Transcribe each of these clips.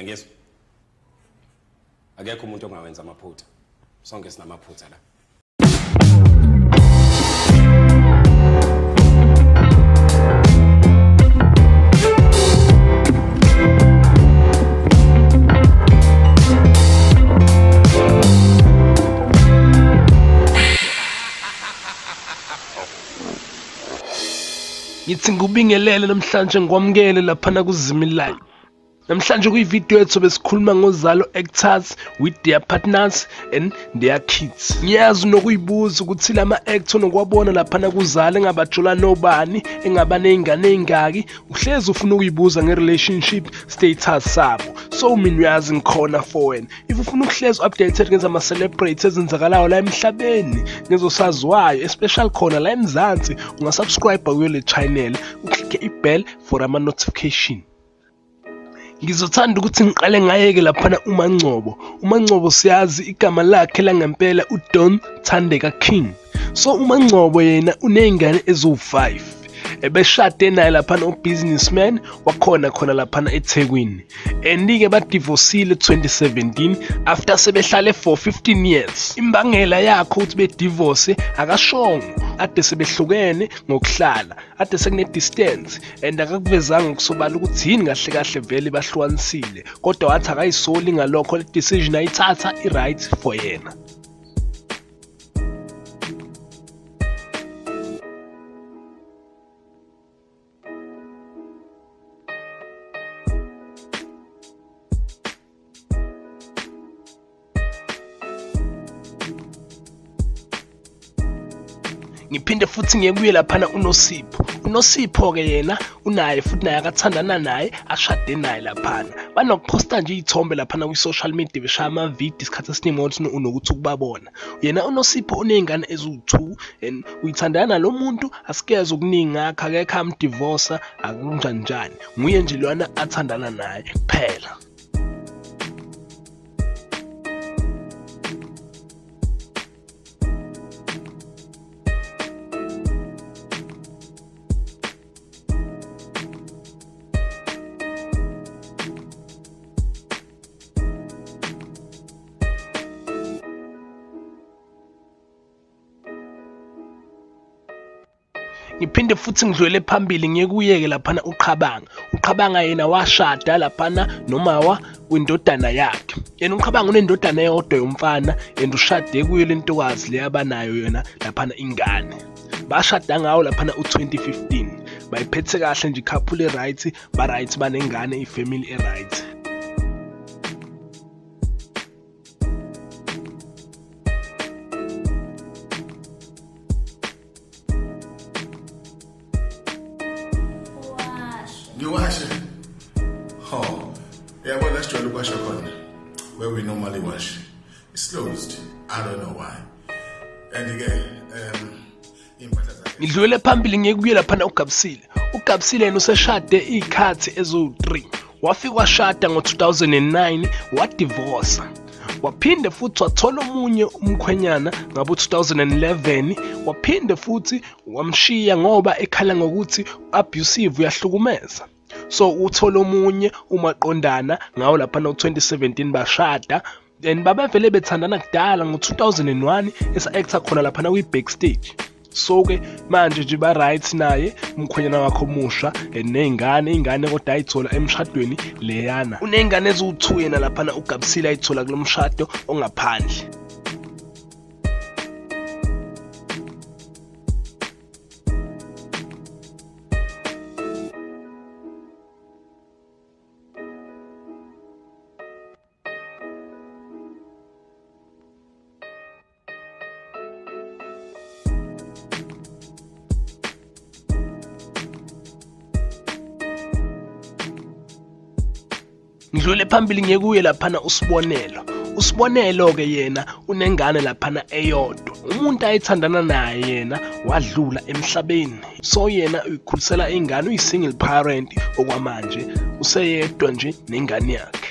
Ngiyezwa. Akekho umuntu ongawenza amaphutha. Sonke sinamaphutha la. ngithi ngubingelele namhlanje ngikwamukele laphana kuzimilane namhlanje kuyividiyo yethu besikhuluma ngozalo actors with their partners and their kids. Ngiyazi nokuyibuza ukuthi lama actor nokwabona laphana kuzala engabajola nobani engaba ney'ngane ey'ngaki uhlezi ufuna ukuyibuza nge-relationship status sabo. So mina uyazi ngikhona for wena. If ufuna ukuhlezi updated ngezama-celebrate ezenzakalayo la emhlabeni ngezosaziwayo especially khona la emzansi ungasubscribe kuyo le channel uklikhe i-bell for ama-notification. Ngizothanda ukuthi ngiqale ngayeke laphana umangcobo. Umangcobo siyazi igama lakhe langempela udon thandeka king. So umangcobo yena uney'ngane eziwu-5 ebeshade naye laphana ubusinessman wakhona khona laphana ethekwini and-ke badivosile 2017 after sebehlale for 15 years. Imbangela yakho ukuthi bedivorce akashongo. Ade sebehlukene ngokuhlala ade sekune-distance and akakuvezanga ukusobala ukuthi yini kahle kahle vele bahlukanisile. Kodwa wathi akayisoli ngalokho le decision ayithatha i-right for yena. Ngiphinde futhi ngiyekuye laphana unosipho. Unosipho-ke yena unaye futhi naye akathandana naye ashade naye laphana. Banokuphosta nje iy'thombe laphana kwi-social media beshaya amavidiyo isikhathi esiningi ngokuthi unokuthi ukubabona. Yena unosipho uney'ngane eziwu-two and uyithandana nalo muntu asikeze okuningi ngakho akekho amdivosa akunjani njani? Nguye nje lwana athandana naye kuphela. Ngiphinde futhi ngidlulele phambili ngiyekuyeke laphana uqhabanga. Uqhabanga yena washada laphana nomawa wendodana yakhe. Yena uqhabanga unendodana eyodwa yomfana and ushade kuyo le ntokazi le abanayo yona laphana ingane. Bashada ngawo laphana u-2015 bayiphethe kahle nje ikhaphule right ba-right banengane ifamily e-right. Ngiwashe. Oh. Yeah, well, let's try to wash your corner. Where we normally wash. It's closed. I don't know why. And again, um, impahla zakhe. ngidlulele phambili ngiyekuye laphana ugabisile ugabisile yena useshade iy'khathi eziwu-3 wafika washada ngo-2009 wadivosa waphinde futhi wathola omunye umkhwenyana ngabo-2011 waphinde futhi wamshiya ngoba ekhala ngokuthi abusive uyahlukumeza. So uthola omunye umaqondana ngawo laphana u-2017 bashada. And babevele bethandana kudala ngo-2001 esa-acta khona laphana kwi-backstage so-ke manje nje ba-right naye umkhwenyana wakhe omusha and ney'ngane iy'ngane kodwa ayithola emshadweni leyana. Uney'ngane eziwu-two yena laphana ugabisile ayithola kulo mshado ongaphandle. Ngidlule phambili ngiyekuye laphana usibonelo. Usibonelo-ke yena unengane laphana eyodwa. Umuntu ayethandana naye yena wadlula emhlabeni. So yena uyikhulisela ingane uyi-single parent okwamanje useyedwa nje nengane yakhe.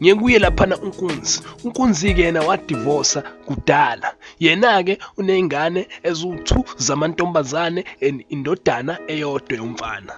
Ngiye kuye laphana unkunzi. Unkunzi-ke yena wadivosa kudala. Yena-ke uney'ngane eziwu-two zamantombazane and indodana eyodwa yomfana.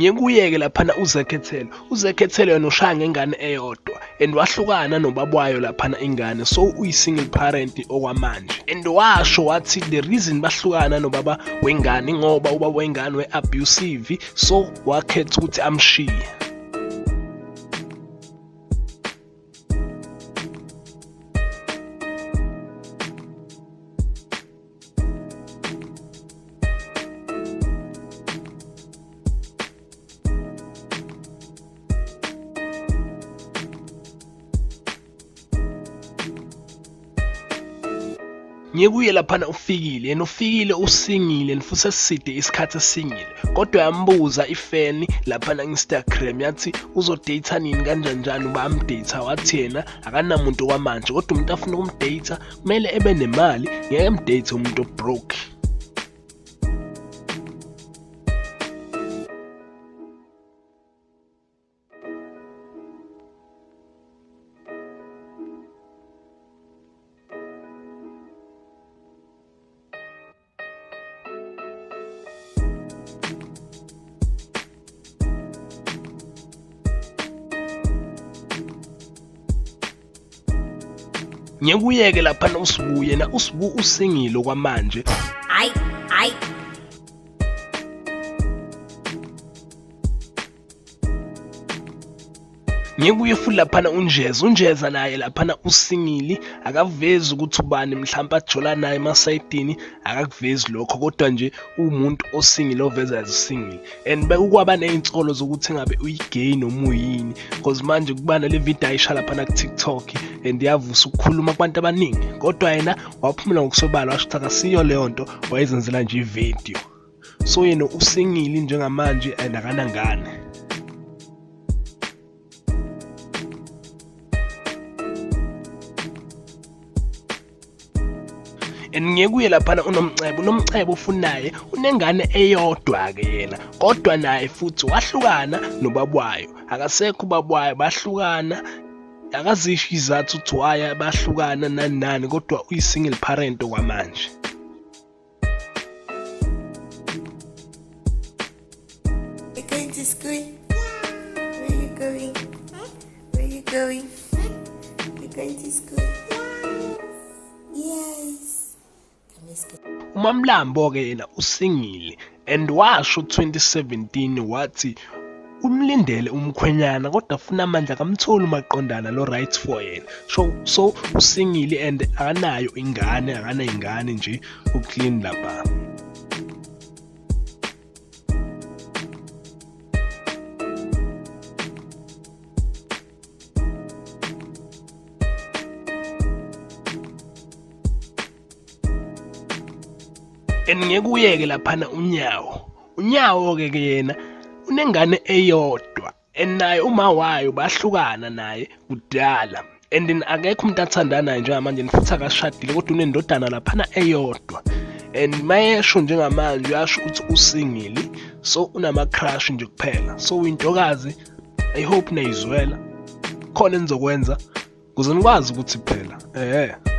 Ngiyekuyeke laphana uzekhethelo uzekhethelo yena ushaya ngengane eyodwa and wahlukana nobabwayo laphana ingane so uyi-single parent okwamanje. And washo wathi the reason bahlukana nobaba wengane ngoba ubaba wengane we-abusive so wakhetha ukuthi amshiye. Ngiyekuye laphana ufikile yena ufikile usingile and futhi eside isikhathi esingile. Kodwa yambuza ifeni laphana ku-instagram yathi uzodeyitha nini kanjanjani uba amdeyitha wathi yena akanamuntu kwamanje kodwa umuntu afuna ukumdeyitha kumele ebe nemali ngeke mdeyithe umuntu obroke. Ngiyekuyeke laphana usibu yena usibu usingile okwamanje? Ngiyekuye futhi laphana unjeza unjeza naye laphana usingili. Akavezi ukuthi ubani mhlawumbe ajola naye emasayidini akakuvezi lokho. Kodwa nje uwumuntu osingile oveza azisingile and bekukwaba ney'nsolo zokuthi engabe uyigeyi noma uyini. Because manje kuba nale video ayisha laphana ku-tiktok and yavusa ukukhuluma kubantu abaningi. Kodwa yena waphumula ngokusobala washo ukuthi akasiyo leyo nto wayezenzela nje ividiyo so yena usingile njengamanje and akanangane and ngiyekuye laphana unomcebo unomcebo ufunaye unengane eyodwa-ke yena kodwa naye futhi wahlukana nobabwayo akasekho ubabwayo bahlukana akazisho izathu ukuthi waya bahlukana nani nani kodwa uyi-single parent okwamanje to school? Where are you going? Where are you going? You're going to school? Yes. Umamlambo-ke yena usingile and washo 2017 wathi umlindele umkhwenyana kodwa funa amandla akamtholi umaqondana lo right for yena. So, so usingile and akanayo ingane akanayingane nje uclean lapha. And ngekuyeke laphana unyawo. Unyawo-ke ke yena unengane eyodwa and naye uma wayo bahlukana naye kudala. And then akekho umuntu athandana naye njengamanje futhi akashadile kodwa unendodana laphana eyodwa. And mayesho njengamanje uyasho ukuthi usingili so unama-crush nje kuphela. So uyintokazi i hope nayizwela khona enizokwenza ukuze nikwazi ukuthi phela. Ehe.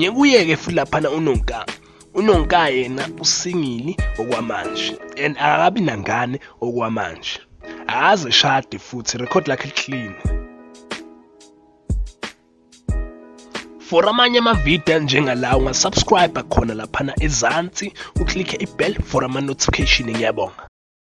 Ngiyekuyeke futhi laphana unonka unonka yena usingili okwamanje and akabi nangane okwamanje. Akaze shade futhi record lakhe liclean for amanye amavidiyo anjengalawo ungasubscribe khona laphana ezansi uklikhe ibell for ama-notification ngiyabonga.